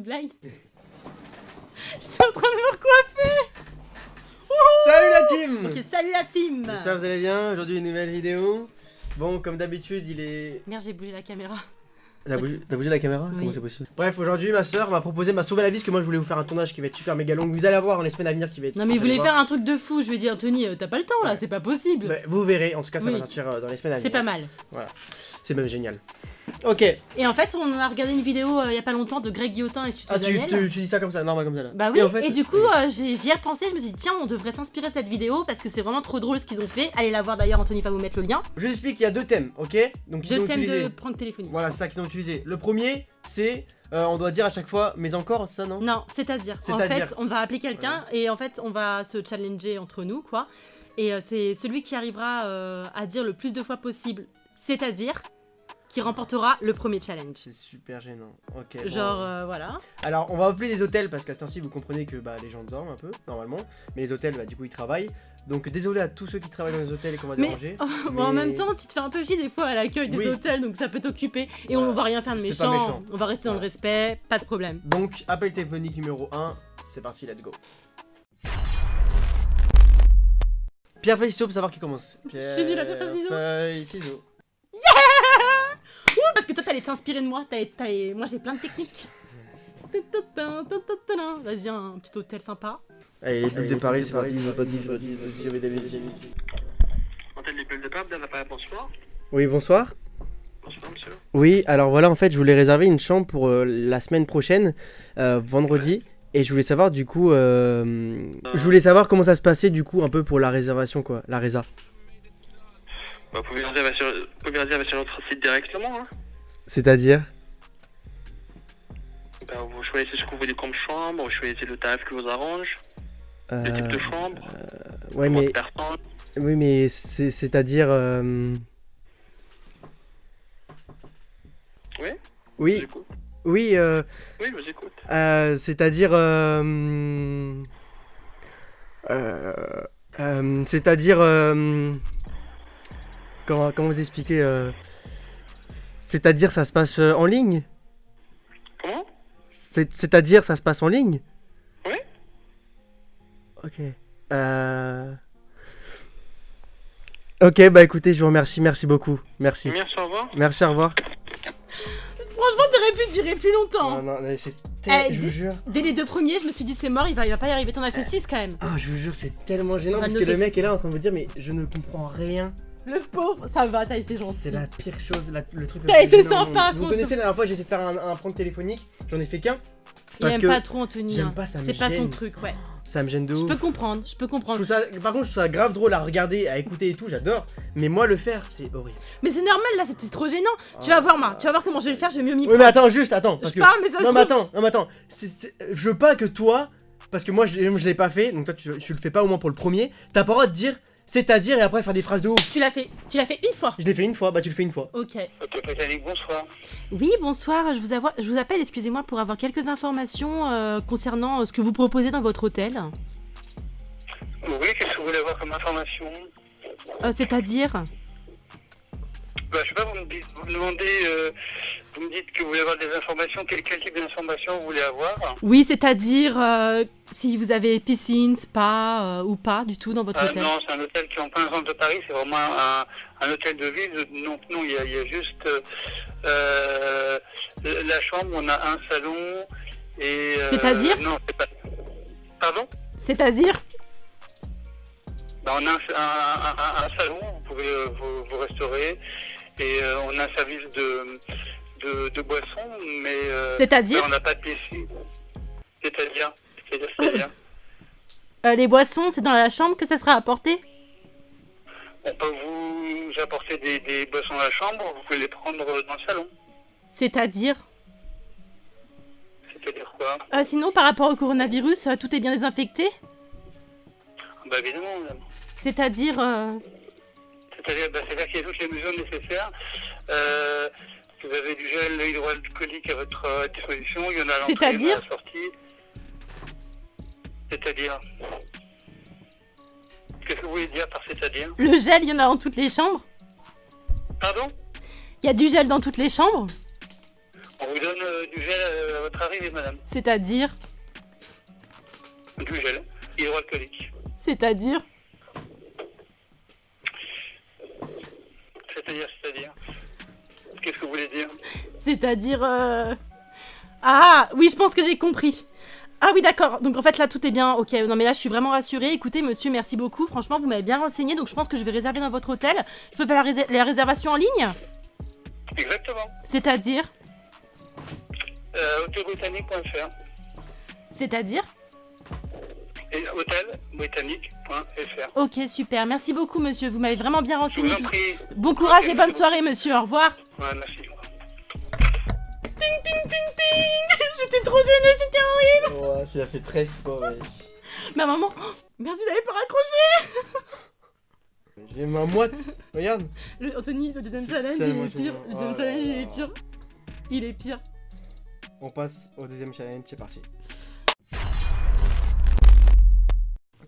une blague. J'étais en train de me recoiffer. Salut la team Ok, salut la team. J'espère que vous allez bien, aujourd'hui une nouvelle vidéo. Bon, comme d'habitude, il est... Merde, j'ai bougé la caméra. T'as bougé, la caméra Oui. Comment c'est possible Bref, aujourd'hui, ma soeur m'a proposé, m'a sauvé la vie parce que moi je voulais vous faire un tournage qui va être super méga long. Vous allez voir dans les semaines à venir qui va être... Non mais vous voir. faire un truc de fou. Je ai dit, Anthony, euh, t'as pas le temps là, Ouais. c'est pas possible. Bah, vous verrez, en tout cas ça Oui. va sortir euh, dans les semaines à venir. c'est pas mal. C'est même génial. Ok, Et en fait, on a regardé une vidéo euh, il y a pas longtemps de Greg Guillotin et Studio ah, tu, Daniel. tu, tu dis ça comme ça, normal comme ça là. Bah oui, Et et, en fait, du coup, euh, j'ai- j'y ai repensé, je me suis dit, tiens, on devrait s'inspirer de cette vidéo parce que c'est vraiment trop drôle ce qu'ils ont fait. Allez la voir d'ailleurs, Anthony va vous mettre le lien. je vous explique, il y a deux thèmes, ok Donc ils Deux ont thèmes utilisé... de prank téléphonique. Voilà, c'est ça qu'ils ont utilisé. Le premier, c'est... euh, on doit dire à chaque fois, mais encore, ça non Non, c'est-à-dire, en C'est-à-dire. fait, on va appeler quelqu'un et en fait, on va se challenger entre nous, quoi. Et euh, c'est celui qui arrivera euh, à dire le plus de fois possible, c'est-à-dire, qui remportera le premier challenge. C'est super gênant. Ok. bon. Genre, euh, voilà. Alors, on va appeler des hôtels parce qu'à ce temps-ci, vous comprenez que bah, les gens dorment un peu, normalement. Mais les hôtels, bah, du coup, ils travaillent. Donc, désolé à tous ceux qui travaillent dans les hôtels et qu'on va Mais- déranger. Bon, en Mais- même temps, tu te fais un peu chier des fois à l'accueil des Oui. hôtels, donc ça peut t'occuper. Et Voilà. on va rien faire de méchant, méchant. on va rester dans le respect, pas de problème. Donc, appel téléphonique numéro 1, c'est parti, let's go. Pierre feuille ciseaux pour savoir qui commence. Pierre pierre, feuille, ciseaux. Que toi, t'allais t'inspirer de moi, t'allais- t'allais- moi j'ai plein de techniques. Vas-y, un petit hôtel sympa. Allez, les bulles de Paris, c'est parti, c'est parti, c'est parti, je vais donner- Hôtel des Bulles de l'appareil, bonsoir. Oui, bonsoir. Bonsoir, monsieur. Oui, alors voilà, en fait, je voulais réserver une chambre pour euh, la semaine prochaine, euh, vendredi. Et je voulais savoir, du coup, euh, je voulais savoir comment ça se passait, du coup, un peu pour la réservation, quoi, la résa. Bah, vous, pouvez réserver sur, vous pouvez réserver sur notre site directement. Hein. C'est-à-dire? Bah, vous choisissez ce que vous voulez comme chambre, vous choisissez le tarif qui vous arrange, le type de Euh, chambre, Ouais, nombre mais, de oui, mais c'est- c'est-à-dire... euh, Oui, Oui, oui, euh, Oui, je vous écoute. euh, c'est-à-dire... euh, euh, euh, c'est-à-dire... euh, comment, comment vous expliquer euh, C'est-à-dire, ça se passe euh, en ligne? Comment? C'est- C'est-à-dire, ça se passe en ligne? Oui. Ok. Euh... Ok, bah écoutez, je vous remercie, merci beaucoup. Merci. Merci, au revoir. Merci, au revoir. Franchement, t'aurais pu durer plus longtemps. Non, non, mais c'est Eh, je vous jure. Dès les deux premiers, je me suis dit c'est mort, il va, il va pas y arriver. T'en as fait 6 quand même. Ah, je vous jure, c'est tellement gênant parce que le mec est là en train de vous dire, mais je ne comprends rien. Le pauvre, ça va, t'as été gentil. C'est la pire chose, la- le truc. T'as été sympa. Vous connaissez la dernière fois, j'ai essayé de faire un, un téléphonique, j'en ai fait qu'un. Il aime pas trop Anthony. j'aime hein. pas, ça me C'est pas son truc, ouais. Ça me gêne de Je ouf. peux comprendre, je peux Je comprendre. ça, par contre, je trouve ça grave drôle à regarder, à écouter et tout, j'adore. Mais moi, le faire, c'est horrible. Mais c'est normal, là, c'était trop gênant. Tu vas voir, moi, tu vas voir comment je vais le faire, je vais mieux m'y Oui, mais attends, juste, attends. Parce Je que... parle, mais ça se Non, mais trouve- attends, non, mais attends. Je veux pas que toi, parce que moi, je, je l'ai pas fait, donc toi, tu, tu le fais pas au moins pour le premier, t'as pas le droit de dire c'est-à-dire et après faire des phrases de ouf. Tu l'as fait, tu l'as fait une fois. Je l'ai fait une fois, bah tu le fais une fois. Ok. Britannique, bonsoir. Oui, bonsoir, je vous, avo- je vous appelle, excusez-moi, pour avoir quelques informations euh, concernant euh, ce que vous proposez dans votre hôtel. Oui, qu'est-ce que vous voulez avoir comme information? Euh, C'est-à-dire? Bah, Je sais pas, vous me, dites- vous me demandez, euh, vous me dites que vous voulez avoir des informations, quel, quel type d'informations vous voulez avoir Oui, c'est-à-dire euh, si vous avez piscine, spa euh, ou pas du tout dans votre hôtel. non, c'est un hôtel qui est en plein centre de Paris, c'est vraiment un, un hôtel de ville. Donc non, il y a, il y a juste la chambre, on a un salon et... C'est-à-dire Non, c'est pas... Pardon? C'est-à-dire? Bah, On a un, un- un- un salon, vous pouvez vous, vous restaurer et euh, on a un service de, de, de boissons, mais euh, C'est-à-dire mais on n'a pas de piscine. C'est-à-dire C'est-à-dire c'est-à-dire Euh, Les boissons, c'est dans la chambre que ça sera apporté? On peut vous apporter des, des boissons à la chambre, vous pouvez les prendre dans le salon. C'est-à-dire? C'est-à-dire quoi? Euh, Sinon, par rapport au coronavirus, euh, tout est bien désinfecté? Bah évidemment, madame. C'est-à-dire euh, C'est-à-dire bah, qu'il y a toutes les mesures nécessaires. Euh, vous avez du gel hydroalcoolique à votre euh, disposition, il y en a à l'entrée, à la sortie. C'est-à-dire Qu'est-ce que vous voulez dire par c'est-à-dire le gel, il y en a dans toutes les chambres? Pardon? Il y a du gel dans toutes les chambres? On vous donne euh, du gel euh, à votre arrivée, madame. C'est-à-dire? Du gel hydroalcoolique. C'est-à-dire? C'est-à-dire. Qu'est-ce que vous voulez dire? C'est-à-dire... euh, Ah, oui, je pense que j'ai compris. Ah oui, d'accord. Donc en fait, là, tout est bien. Ok, non, mais là, je suis vraiment rassurée. Écoutez, monsieur, merci beaucoup. Franchement, vous m'avez bien renseigné. Donc je pense que je vais réserver dans votre hôtel. Je peux faire la, réser- la réservation en ligne? Exactement. C'est-à-dire? Euh, C'est-à-dire? Et hôtelbritannique.fr. Ok, super. Merci beaucoup, monsieur. Vous m'avez vraiment bien Je renseigné. vous en Je- prie. Bon courage et bonne soirée, monsieur. Au revoir. Ouais, merci. Ting, ting, ting, ting J'étais trop gênée, c'était horrible. Ouais, tu l'as fait 13 fois, ouais. Ma maman... oh, merde, il avait pas raccroché J'ai ma moite. Regarde. Le- Anthony, le deuxième challenge, il est pire. Le deuxième Oh là challenge, il est pire. Il est pire. On passe au deuxième challenge, c'est parti.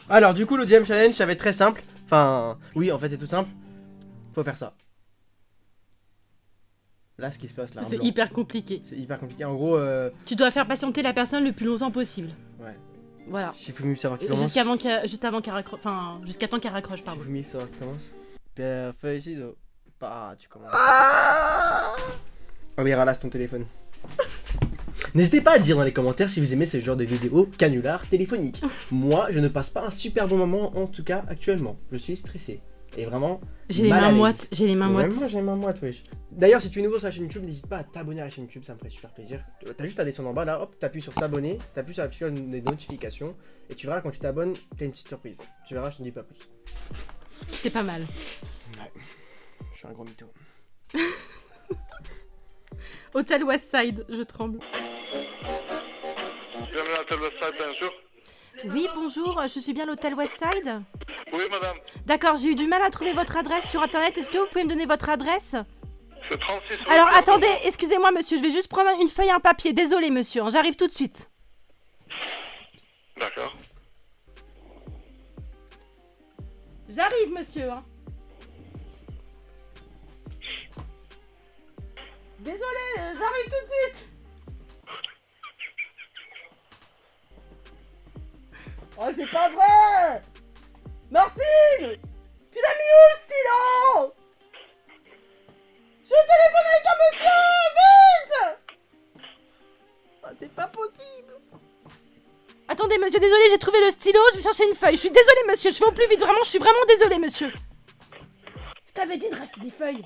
Alors, du coup, le deuxième challenge, ça va être très simple. Enfin, oui, en fait, c'est tout simple. Faut faire ça. Là, ce qui se passe là. C'est hyper compliqué. C'est hyper compliqué. En gros, euh, Tu dois faire patienter la personne le plus longtemps possible. Ouais. Voilà. Shifumi savoir qui commence. Jusqu'avant qu'elle, juste avant qu'elle raccroche. Enfin, jusqu'à temps qu'elle raccroche, pardon. Shifumi savoir qui commence. Pierre, feuille, ciseaux. Bah, tu commences. Ah Oh, mais ralasse ton téléphone. N'hésitez pas à dire dans les commentaires si vous aimez ce genre de vidéos canular téléphonique. Moi, je ne passe pas un super bon moment, en tout cas actuellement. Je suis stressé. Et vraiment, J'ai les mains moites. J'ai les mains moites. Moi, j'ai les mains moites, wesh. D'ailleurs, si tu es nouveau sur la chaîne YouTube, n'hésite pas à t'abonner à la chaîne YouTube, ça me ferait super plaisir. Euh, T'as juste à descendre en bas là, hop, t'appuies sur s'abonner, t'appuies sur la petite des notifications, et tu verras quand tu t'abonnes, t'as une petite surprise. Tu verras, je te dis pas plus. C'est pas mal. Je suis un gros mytho. Hôtel Westside, je tremble. Bienvenue à l'hôtel Westside, bonjour. Oui, bonjour, je suis bien à l'hôtel Westside. Oui, madame. D'accord, j'ai eu du mal à trouver votre adresse sur internet. Est-ce que vous pouvez me donner votre adresse? C'est 36 Alors attendez, excusez-moi monsieur, je vais juste prendre une feuille et un papier. Désolé monsieur, hein, j'arrive tout de suite. D'accord. J'arrive monsieur. hein. Désolé, euh, j'arrive tout de suite. Oh c'est pas vrai Martine Tu l'as mis où stylo? Je vais téléphoner avec un monsieur Vite Oh c'est pas possible Attendez monsieur, désolé, j'ai trouvé le stylo, je vais chercher une feuille. Je suis désolé monsieur, je fais au plus vite, vraiment, je suis vraiment désolé monsieur. Je t'avais dit de racheter des feuilles.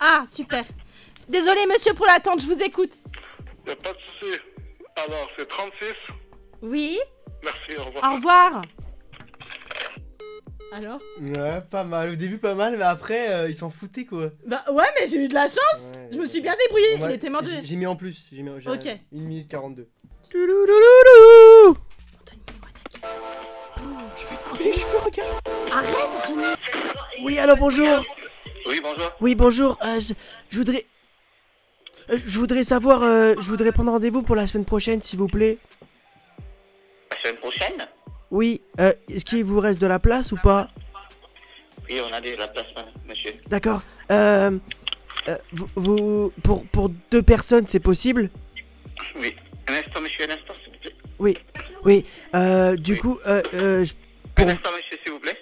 Ah, super. Désolé monsieur pour l'attente, je vous écoute. Y a pas de souci. Alors, c'est 36. Oui Merci, au revoir. Au revoir. Alors? Ouais, pas mal. Au début, pas mal, mais après, euh, ils s'en foutaient quoi. Bah ouais, mais j'ai eu de la chance. Ouais, Je me suis bien Bon, bah, il était mort de... j'ai- mis en plus. J'ai mis j'ai Ok. 1 minute 42. Touloulouloulou. Anthony, mets-moi ta gueule. Je vais te couper les cheveux, regarde. Arrête, Anthony. Oui, allô, bonjour. Oui, bonjour. Oui, bonjour. euh, je, je voudrais. Euh, je voudrais savoir. euh, je voudrais prendre rendez-vous pour la semaine prochaine, s'il vous plaît. La semaine prochaine? Oui, euh, est-ce qu'il vous reste de la place ou pas? Oui, on a de la place, madame, monsieur. D'accord. Euh, euh, vous, vous- pour, pour deux personnes, c'est possible? Oui. Un instant, monsieur, un instant, s'il vous plaît. Oui. Oui. Euh, du Oui. coup, euh, euh, je- pour. Un instant, monsieur, s'il vous plaît.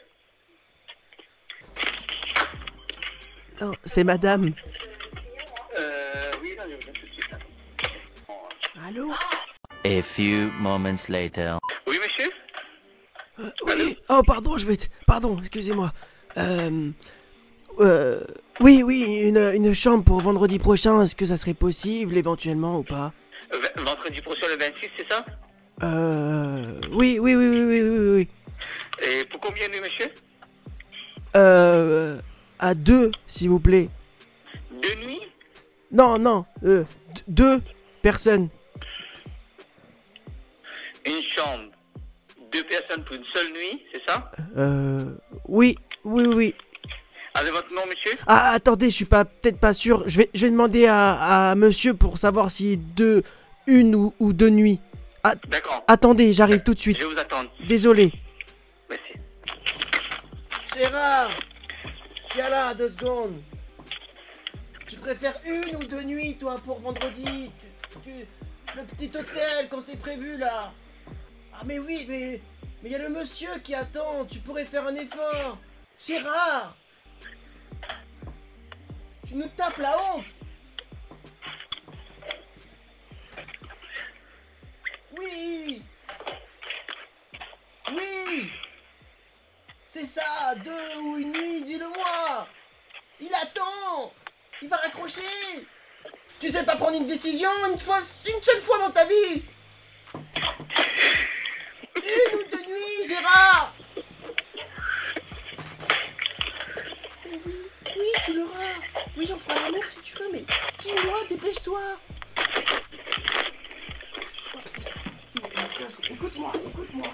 Non, c'est madame. Allô A few moments later. Oui, monsieur Oui. Oh, pardon, je vais. Pardon, excusez-moi. Euh, euh, oui, oui, une, une chambre pour vendredi prochain. Est-ce que ça serait possible, éventuellement, ou pas? Euh, v- Vendredi prochain, le 26, c'est ça? Euh. Oui, oui, oui, oui, oui, oui, oui, oui. Et pour combien de nuits, monsieur? Euh. À deux, s'il vous plaît. Deux nuits? Non, non, euh. d- Deux personnes. Une chambre. Deux personnes pour une seule nuit, c'est ça? Euh. Oui, oui, oui. Avez votre nom, monsieur? Ah, attendez, je suis pas peut-être pas sûr. Je vais, je vais demander à, à monsieur pour savoir si deux. Une ou, ou deux nuits. D'accord. Attendez, j'arrive tout de Je suite. vais vous attendre. Désolé. Merci. Gérard Viens là, deux secondes. Tu préfères une ou deux nuits, toi, pour vendredi? Tu- tu- Le petit hôtel qu'on s'est prévu, là Ah, mais oui, mais... Mais il y a le monsieur qui attend, tu pourrais faire un effort. Gérard. Tu nous tapes la honte. Oui. Oui. C'est ça Deux ou une nuit, dis-le-moi. Il attend. Il va raccrocher. Tu sais pas prendre une décision une, seule fois dans ta vie Une ou deux Oui, oui, tu l'auras. Oui, on fera l'amour si tu veux, mais dis-moi, dépêche-toi. Écoute-moi, écoute-moi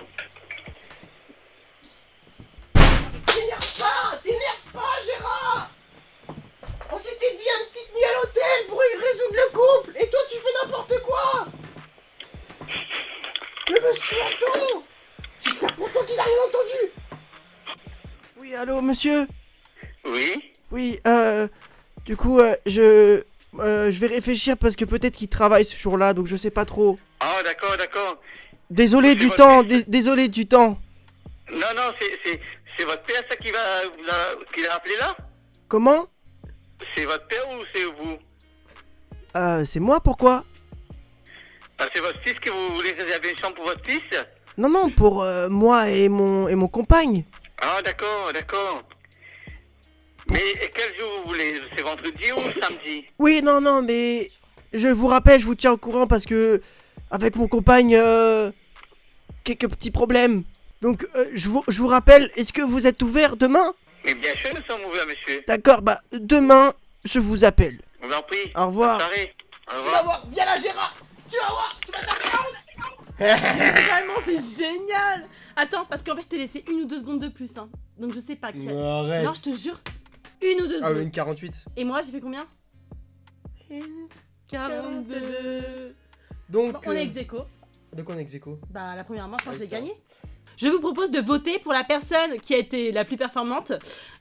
allô, monsieur Oui Oui, euh... Du coup, euh, je... euh, je vais réfléchir parce que peut-être qu'il travaille ce jour-là, donc je sais pas trop. Ah, d'accord, d'accord. Désolé du votre temps, désolé du temps. Non, non, c'est- c'est c'est votre père, ça, qui va vous a- qui l'a appelé là Comment? C'est votre père ou c'est vous? Euh, c'est moi, pourquoi? Ah, C'est votre fils que vous voulez réserver une chambre pour votre fils? Non, non, pour euh, moi et mon, et mon compagne. Ah, d'accord, d'accord. Mais quel jour vous voulez C'est vendredi ou samedi? Oui, non, non, mais... Je vous rappelle, je vous tiens au courant parce que... Avec mon compagne, euh... Quelques petits problèmes. Donc, euh, je, vous, je vous rappelle, est-ce que vous êtes ouvert demain? Mais bien sûr, nous sommes ouverts, monsieur. D'accord, bah, demain, je vous appelle. Je vous en prie. Au revoir. Au Tu vas revoir. voir, viens là, Gérard Tu vas voir, tu vas taper Vraiment, c'est génial Attends, parce qu'en fait, je t'ai laissé une ou deux secondes de plus. Hein. Donc, je sais pas qui. Arrête Non, je te jure. Une ou deux Ah, secondes. une 48. Et moi, j'ai fait combien? 42. Donc, Bon, on est euh, ex aequo. de quoi on est ex aequo? Bah, la première manche, Ah je l'ai gagnée. Je vous propose de voter pour la personne qui a été la plus performante.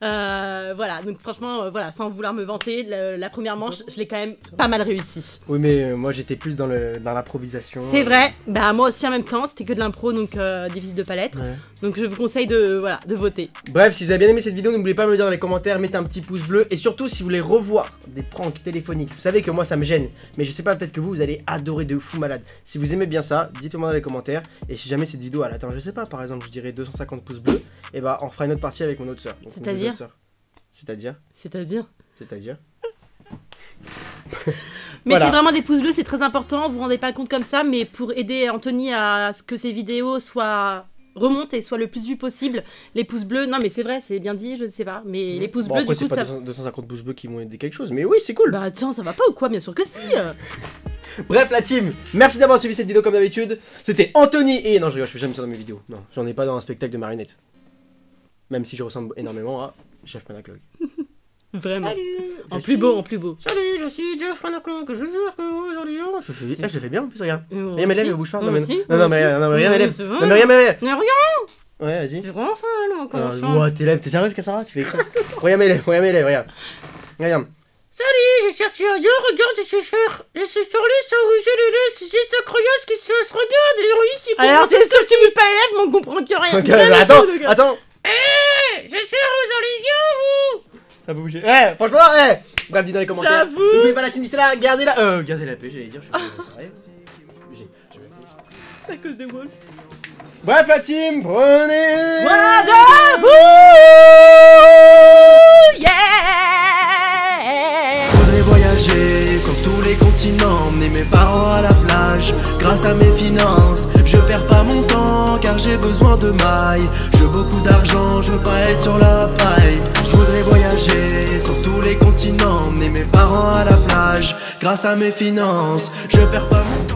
Euh, voilà, donc franchement, euh, voilà, sans vouloir me vanter, le- la première manche, je l'ai quand même pas mal réussi. Oui, mais euh, moi j'étais plus dans le dans l'improvisation. C'est vrai, bah moi aussi en même temps, c'était que de l'impro, donc euh, visites de palette. Ouais. Donc je vous conseille de, voilà, de voter. Bref, si vous avez bien aimé cette vidéo, n'oubliez pas de me le dire dans les commentaires, mettez un petit pouce bleu et surtout si vous voulez revoir des pranks téléphoniques. Vous savez que moi ça me gêne, mais je sais pas, peut-être que vous, vous allez adorer de fou malade. Si vous aimez bien ça, dites-le moi dans les commentaires. Et si jamais cette vidéo elle atteint, je sais pas, par exemple, je dirais 250 pouces bleus, et bah on fera une autre partie avec mon autre soeur. C'est-à-dire C'est-à-dire C'est-à-dire C'est-à-dire Mettez Voilà. vraiment des pouces bleus, c'est très important, vous vous rendez pas compte comme ça, mais pour aider Anthony à ce que ses vidéos soient remontent et soient le plus vues possible, les pouces bleus, non mais c'est vrai, c'est bien dit, je sais pas, mais les pouces Bon, bleus après, du coup pas ça... 200 250 pouces bleus qui vont aider quelque chose, mais oui, c'est cool. Bah tiens, ça va pas ou quoi Bien sûr que si euh. Bref, la team, merci d'avoir suivi cette vidéo comme d'habitude. C'était Anthony et. Non, je rigole, je fais jamais ça dans mes vidéos. Non, j'en ai pas dans un spectacle de marionnette. Même si je ressemble énormément à Chef Panaclog. Vraiment. En suis- plus beau, en plus beau. Salut, je suis Jeff Panaclog, je jure que aujourd'hui. Je, fais- ah, je le fais bien en plus, regarde. Regarde mes lèvres, aussi. elles bougent pas. Non, mais, non, non, mais, non, mais regarde mes Non, mais mes lèvres. Mais regarde, Ouais, vas-y. c'est vraiment fin là, encore. Euh. Ouah, tes lèvres, t'es sérieux, Cassara Tu fais Regarde mes lèvres, regarde mes lèvres, regarde. Regarde. Salut, j'ai cherché ailleurs, regarde, je suis faire. Je suis sur les souris, je les laisse, c'est incroyable ce qui se se regarde, et oui, c'est Alors c'est sûr que tu bouges pas les lèvres, mais on comprend que rien. Ok, rien attends, tout, attends. Je suis aux oliviers, Ça peut bouger. Eh, franchement, eh Bref, dis dans les commentaires. N'oubliez pas la team d'ici là, gardez la. Euh, gardez la paix, j'allais dire, je suis désolé, c'est. J'ai- j'ai- à cause de Wolf. Bref, la team, prenez. De vous, yeah. Grâce à mes finances, je perds pas mon temps car j'ai besoin de mailles. Veux beaucoup d'argent, je veux pas être sur la paille. Je voudrais voyager sur tous les continents, emmener mes parents à la plage. Grâce à mes finances, je perds pas mon temps.